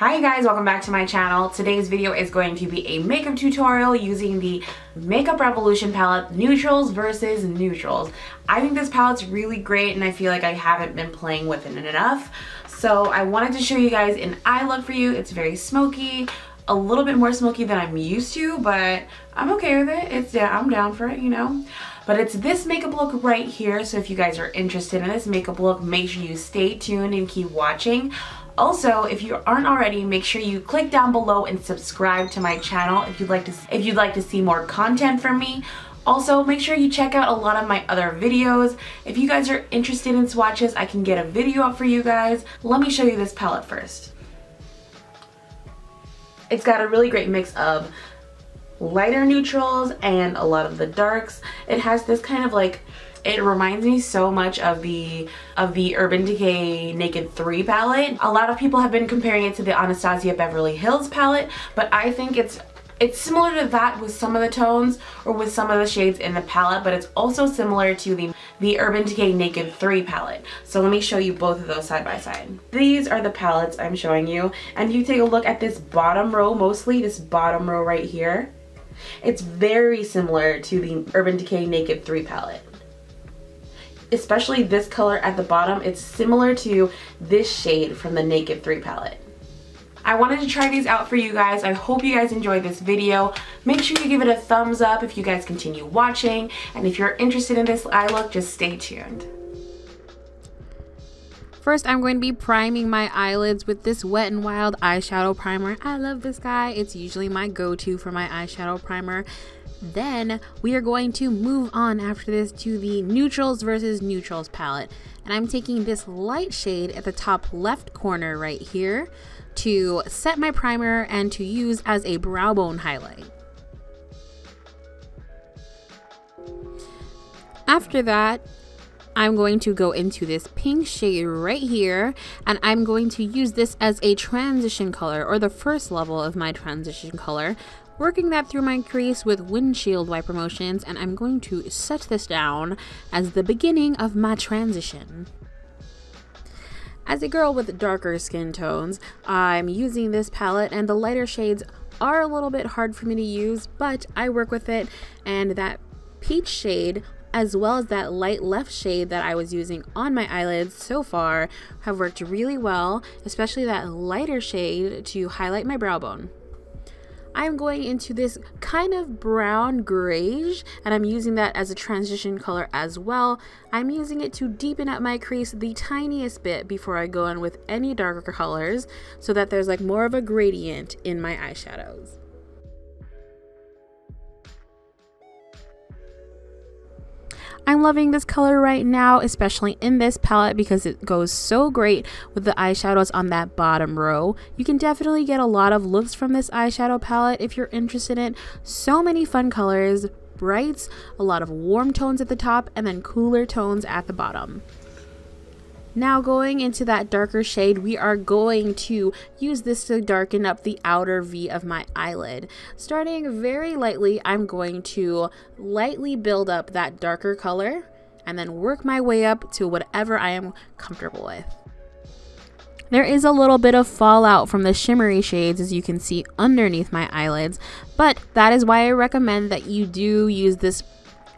Hi guys, welcome back to my channel. Today's video is going to be a makeup tutorial using the Makeup Revolution palette, Newtrals versus Neutrals. I think this palette's really great and I feel like I haven't been playing with it enough. So I wanted to show you guys an eye look for you. It's very smoky, a little bit more smoky than I'm used to, but I'm okay with it. It's yeah, I'm down for it, you know. But it's this makeup look right here. So if you guys are interested in this makeup look, make sure you stay tuned and keep watching. Also, if you aren't already, make sure you click down below and subscribe to my channel if you'd like to if you'd like to see more content from me. Also, make sure you check out a lot of my other videos. If you guys are interested in swatches, I can get a video up for you guys. Let me show you this palette first. It's got a really great mix of lighter neutrals and a lot of the darks. It has this kind of like it reminds me so much of the of the Urban Decay Naked 3 palette. A lot of people have been comparing it to the Anastasia Beverly Hills palette, but I think it's it's similar to that with some of the tones or with some of the shades in the palette, but it's also similar to the, the Urban Decay Naked 3 palette. So let me show you both of those side by side. These are the palettes I'm showing you. And if you take a look at this bottom row mostly, this bottom row right here, it's very similar to the Urban Decay Naked 3 palette especially this color at the bottom, it's similar to this shade from the Naked 3 palette. I wanted to try these out for you guys. I hope you guys enjoyed this video. Make sure you give it a thumbs up if you guys continue watching. And if you're interested in this eye look, just stay tuned. First, I'm going to be priming my eyelids with this Wet n Wild eyeshadow primer. I love this guy. It's usually my go-to for my eyeshadow primer. Then we are going to move on after this to the Newtrals versus neutrals palette. And I'm taking this light shade at the top left corner right here to set my primer and to use as a brow bone highlight. After that, I'm going to go into this pink shade right here and I'm going to use this as a transition color or the first level of my transition color working that through my crease with windshield wiper motions and I'm going to set this down as the beginning of my transition. As a girl with darker skin tones, I'm using this palette and the lighter shades are a little bit hard for me to use, but I work with it and that peach shade as well as that light left shade that I was using on my eyelids so far have worked really well, especially that lighter shade to highlight my brow bone. I'm going into this kind of brown grayish and I'm using that as a transition color as well. I'm using it to deepen up my crease the tiniest bit before I go in with any darker colors so that there's like more of a gradient in my eyeshadows. I'm loving this color right now, especially in this palette because it goes so great with the eyeshadows on that bottom row. You can definitely get a lot of looks from this eyeshadow palette if you're interested in So many fun colors, brights, a lot of warm tones at the top, and then cooler tones at the bottom. Now going into that darker shade, we are going to use this to darken up the outer V of my eyelid. Starting very lightly, I'm going to lightly build up that darker color and then work my way up to whatever I am comfortable with. There is a little bit of fallout from the shimmery shades as you can see underneath my eyelids, but that is why I recommend that you do use this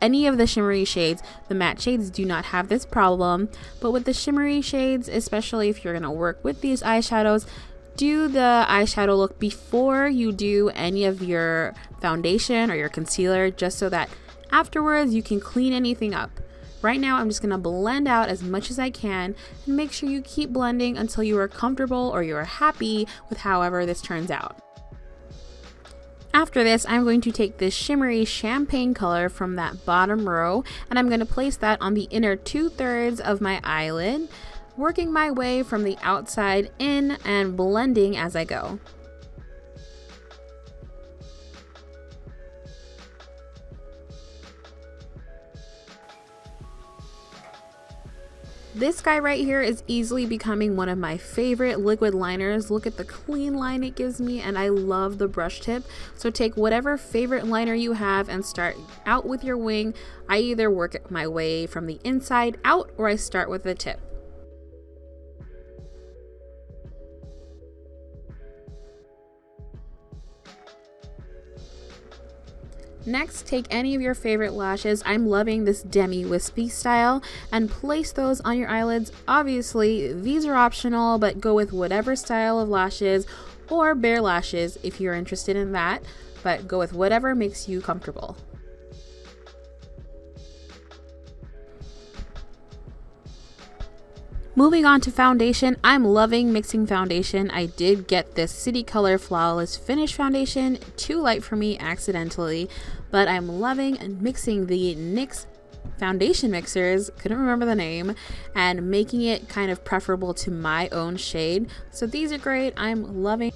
any of the shimmery shades. The matte shades do not have this problem, but with the shimmery shades, especially if you're going to work with these eyeshadows, do the eyeshadow look before you do any of your foundation or your concealer just so that afterwards you can clean anything up. Right now I'm just going to blend out as much as I can and make sure you keep blending until you are comfortable or you are happy with however this turns out. After this, I'm going to take this shimmery champagne color from that bottom row and I'm going to place that on the inner two thirds of my eyelid, working my way from the outside in and blending as I go. This guy right here is easily becoming one of my favorite liquid liners. Look at the clean line it gives me and I love the brush tip. So take whatever favorite liner you have and start out with your wing. I either work my way from the inside out or I start with the tip. Next, take any of your favorite lashes. I'm loving this demi wispy style and place those on your eyelids. Obviously, these are optional, but go with whatever style of lashes or bare lashes if you're interested in that, but go with whatever makes you comfortable. Moving on to foundation, I'm loving mixing foundation. I did get this City Color Flawless Finish Foundation, too light for me accidentally, but I'm loving mixing the NYX foundation mixers, couldn't remember the name, and making it kind of preferable to my own shade. So these are great. I'm loving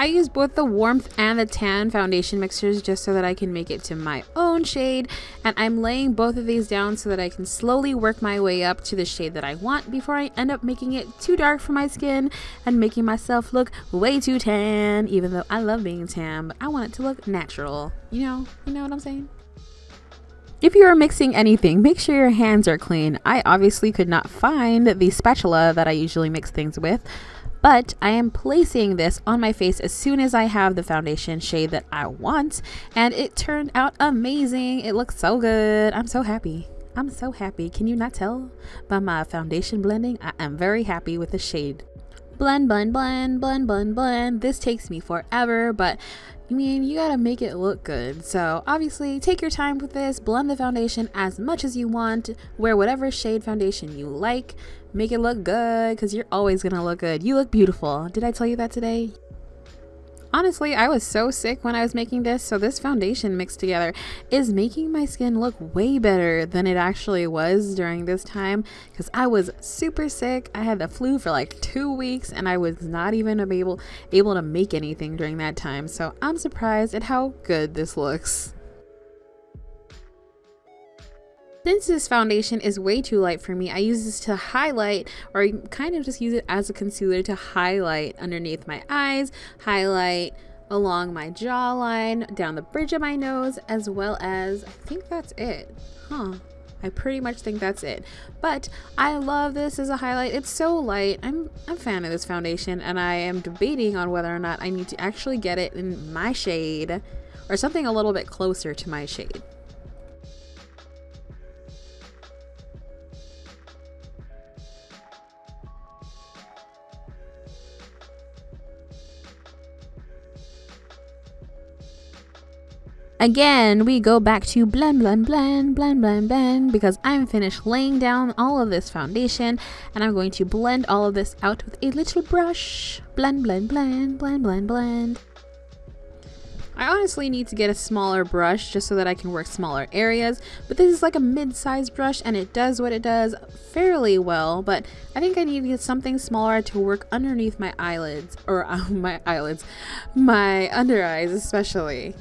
I use both the warmth and the tan foundation mixers just so that I can make it to my own shade and I'm laying both of these down so that I can slowly work my way up to the shade that I want before I end up making it too dark for my skin and making myself look way too tan even though I love being tan but I want it to look natural. You know, you know what I'm saying? If you are mixing anything, make sure your hands are clean. I obviously could not find the spatula that I usually mix things with, but I am placing this on my face as soon as I have the foundation shade that I want and it turned out amazing. It looks so good. I'm so happy. I'm so happy. Can you not tell by my foundation blending? I am very happy with the shade. Blend, blend, blend, blend, blend, blend. This takes me forever, but I mean, you gotta make it look good. So obviously, take your time with this, blend the foundation as much as you want, wear whatever shade foundation you like, make it look good, because you're always gonna look good. You look beautiful. Did I tell you that today? Honestly, I was so sick when I was making this, so this foundation mixed together is making my skin look way better than it actually was during this time because I was super sick. I had the flu for like two weeks and I was not even able, able to make anything during that time, so I'm surprised at how good this looks. Since this foundation is way too light for me, I use this to highlight or kind of just use it as a concealer to highlight underneath my eyes, highlight along my jawline, down the bridge of my nose, as well as, I think that's it. Huh. I pretty much think that's it. But I love this as a highlight. It's so light. I'm, I'm a fan of this foundation and I am debating on whether or not I need to actually get it in my shade or something a little bit closer to my shade. Again, we go back to blend, blend, blend, blend, blend, blend, because I'm finished laying down all of this foundation and I'm going to blend all of this out with a little brush. Blend, blend, blend, blend, blend, blend. I honestly need to get a smaller brush just so that I can work smaller areas, but this is like a mid-sized brush and it does what it does fairly well, but I think I need to get something smaller to work underneath my eyelids, or uh, my eyelids, my under eyes especially.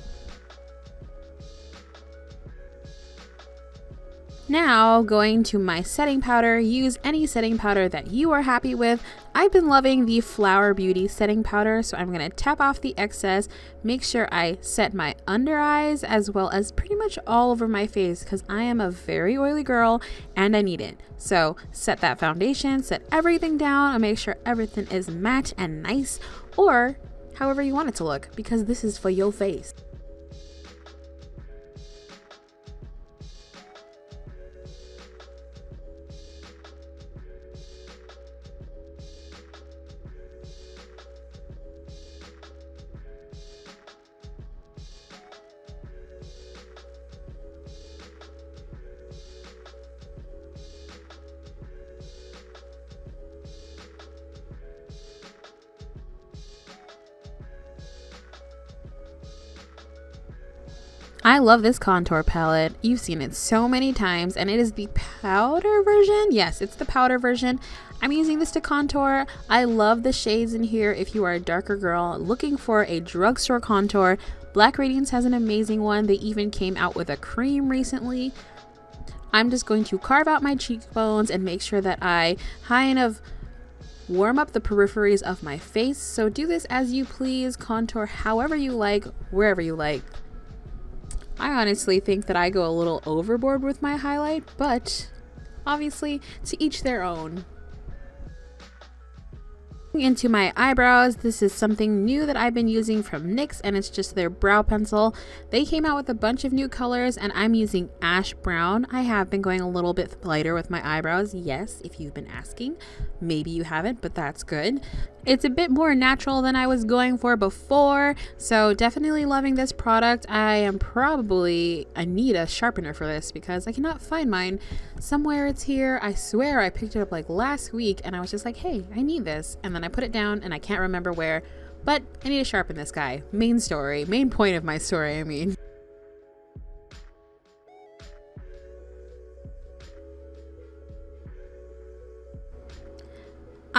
Now, going to my setting powder, use any setting powder that you are happy with. I've been loving the Flower Beauty setting powder, so I'm to tap off the excess, make sure I set my under eyes as well as pretty much all over my face because I am a very oily girl and I need it. So set that foundation, set everything down, and make sure everything is matte and nice or however you want it to look because this is for your face. I love this contour palette. You've seen it so many times and it is the powder version. Yes, it's the powder version. I'm using this to contour. I love the shades in here if you are a darker girl looking for a drugstore contour. Black Radiance has an amazing one. They even came out with a cream recently. I'm just going to carve out my cheekbones and make sure that I kind of warm up the peripheries of my face. So do this as you please, contour however you like, wherever you like. I honestly think that I go a little overboard with my highlight, but obviously to each their own. Into my eyebrows, this is something new that I've been using from NYX and it's just their brow pencil. They came out with a bunch of new colors and I'm using ash brown. I have been going a little bit lighter with my eyebrows. Yes, if you've been asking. Maybe you haven't, but that's good. It's a bit more natural than I was going for before, so definitely loving this product. I am probably, I need a sharpener for this because I cannot find mine. Somewhere it's here. I swear I picked it up like last week and I was just like, hey, I need this. And then I put it down and I can't remember where, but I need to sharpen this guy. Main story, main point of my story, I mean.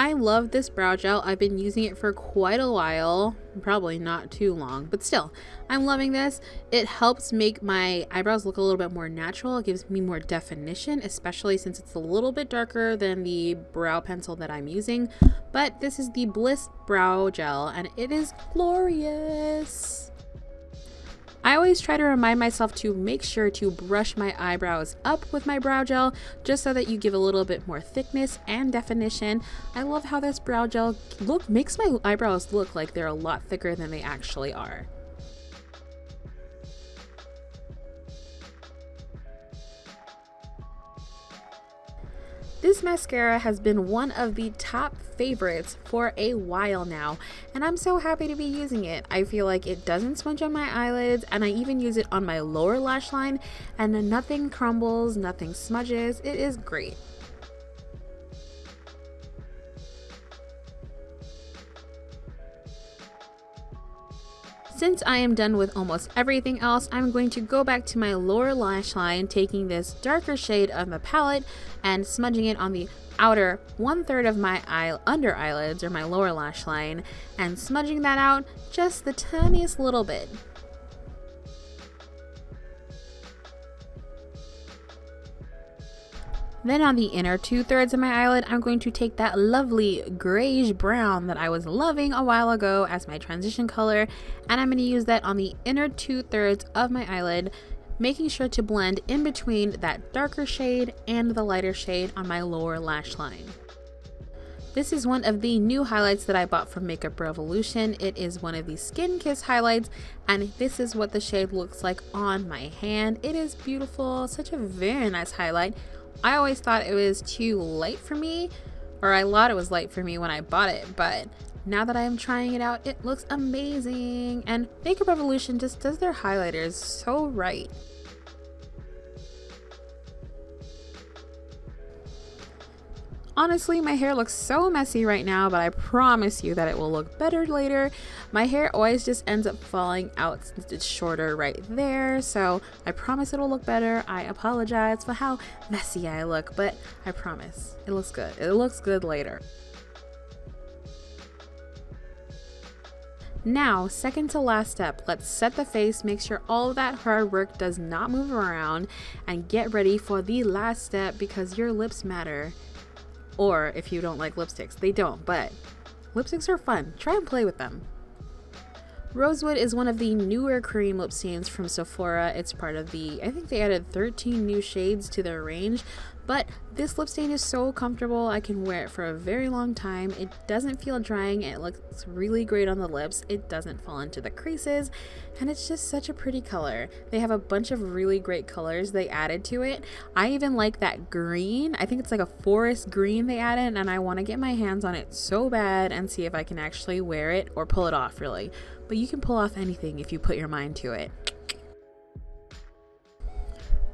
I love this brow gel. I've been using it for quite a while, probably not too long, but still, I'm loving this. It helps make my eyebrows look a little bit more natural. It gives me more definition, especially since it's a little bit darker than the brow pencil that I'm using. But this is the Bliss Brow Gel, and it is glorious. I always try to remind myself to make sure to brush my eyebrows up with my brow gel just so that you give a little bit more thickness and definition. I love how this brow gel look makes my eyebrows look like they're a lot thicker than they actually are. This mascara has been one of the top favorites for a while now, and I'm so happy to be using it. I feel like it doesn't smudge on my eyelids, and I even use it on my lower lash line, and nothing crumbles, nothing smudges. It is great. Since I am done with almost everything else, I'm going to go back to my lower lash line, taking this darker shade of the palette and smudging it on the outer one third of my eye under eyelids or my lower lash line and smudging that out just the tiniest little bit. Then on the inner two thirds of my eyelid, I'm going to take that lovely grayish brown that I was loving a while ago as my transition color, and I'm going to use that on the inner two thirds of my eyelid, making sure to blend in between that darker shade and the lighter shade on my lower lash line. This is one of the new highlights that I bought from Makeup Revolution. It is one of the Skin Kiss highlights, and this is what the shade looks like on my hand. It is beautiful, such a very nice highlight. I always thought it was too light for me, or I thought it was light for me when I bought it, but now that I am trying it out, it looks amazing. And Makeup Revolution just does their highlighters so right. Honestly, my hair looks so messy right now, but I promise you that it will look better later. My hair always just ends up falling out since it's shorter right there, so I promise it'll look better. I apologize for how messy I look, but I promise it looks good. It looks good later. Now, second to last step, let's set the face, make sure all that hard work does not move around, and get ready for the last step because your lips matter. Or if you don't like lipsticks, they don't, but lipsticks are fun. Try and play with them. Rosewood is one of the newer cream lip stains from Sephora. It's part of the, I think they added 13 new shades to their range, but this lip stain is so comfortable. I can wear it for a very long time. It doesn't feel drying. It looks really great on the lips. It doesn't fall into the creases, and it's just such a pretty color. They have a bunch of really great colors they added to it. I even like that green. I think it's like a forest green they added, and I want to get my hands on it so bad and see if I can actually wear it or pull it off, really. But you can pull off anything if you put your mind to it.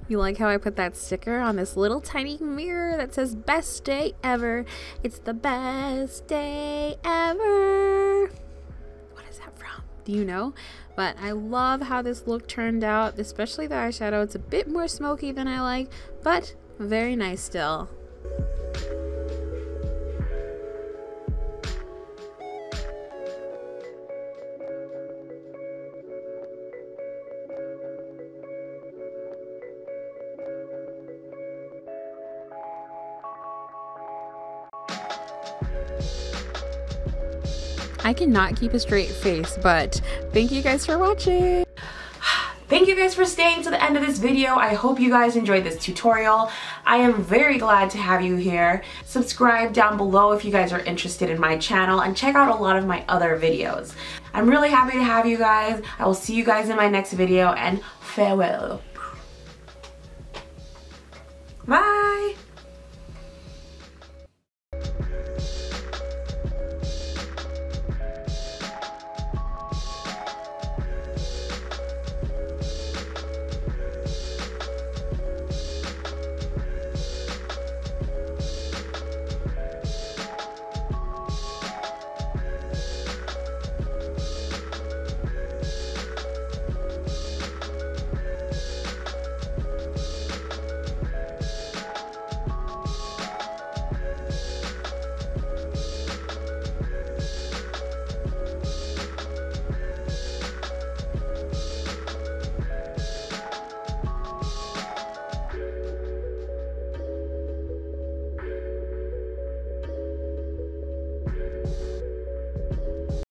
You like how I put that sticker on this little tiny mirror that says best day ever? It's the best day ever. What is that from? Do you know? But I love how this look turned out, especially the eyeshadow. It's a bit more smoky than I like, but very nice still. I cannot keep a straight face, but thank you guys for watching. Thank you guys for staying to the end of this video. I hope you guys enjoyed this tutorial. I am very glad to have you here. Subscribe down below if you guys are interested in my channel and check out a lot of my other videos. I'm really happy to have you guys. I will see you guys in my next video and farewell. Bye!